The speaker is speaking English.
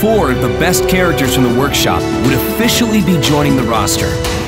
four of the best characters from the workshop would officially be joining the roster.